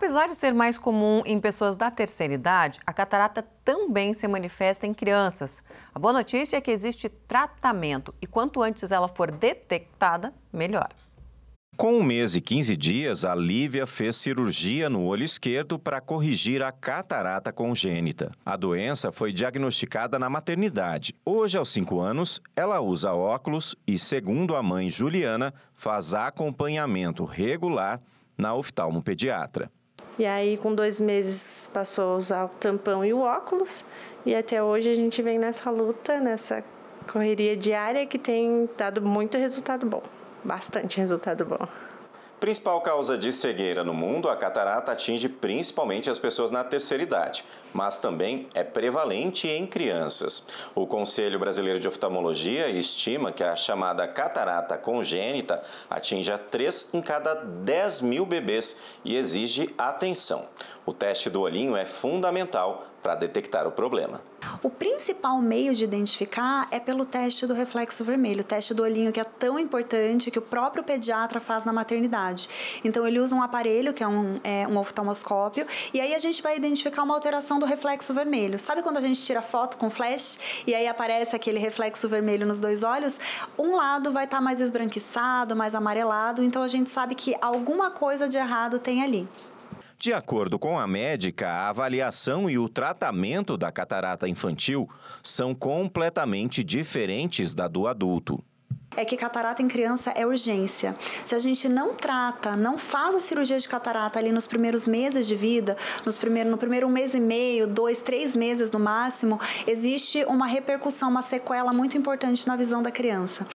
Apesar de ser mais comum em pessoas da terceira idade, a catarata também se manifesta em crianças. A boa notícia é que existe tratamento e quanto antes ela for detectada, melhor. Com um mês e 15 dias, a Lívia fez cirurgia no olho esquerdo para corrigir a catarata congênita. A doença foi diagnosticada na maternidade. Hoje, aos 5 anos, ela usa óculos e, segundo a mãe Juliana, faz acompanhamento regular na oftalmopediatra. E aí, com dois meses, passou a usar o tampão e o óculos. E até hoje a gente vem nessa luta, nessa correria diária que tem dado muito resultado bom. Bastante resultado bom. Principal causa de cegueira no mundo, a catarata atinge principalmente as pessoas na terceira idade, mas também é prevalente em crianças. O Conselho Brasileiro de Oftalmologia estima que a chamada catarata congênita atinge a 3 em cada 10 mil bebês e exige atenção. O teste do olhinho é fundamental para detectar o problema. O principal meio de identificar é pelo teste do reflexo vermelho, o teste do olhinho que é tão importante que o próprio pediatra faz na maternidade. Então ele usa um aparelho que é um, é, um oftalmoscópio e aí a gente vai identificar uma alteração do reflexo vermelho. Sabe quando a gente tira foto com flash e aí aparece aquele reflexo vermelho nos dois olhos? Um lado vai estar tá mais esbranquiçado, mais amarelado, então a gente sabe que alguma coisa de errado tem ali. De acordo com a médica, a avaliação e o tratamento da catarata infantil são completamente diferentes da do adulto é que catarata em criança é urgência. Se a gente não trata, não faz a cirurgia de catarata ali nos primeiros meses de vida, nos primeiro, no primeiro um mês e meio, dois, três meses no máximo, existe uma repercussão, uma sequela muito importante na visão da criança.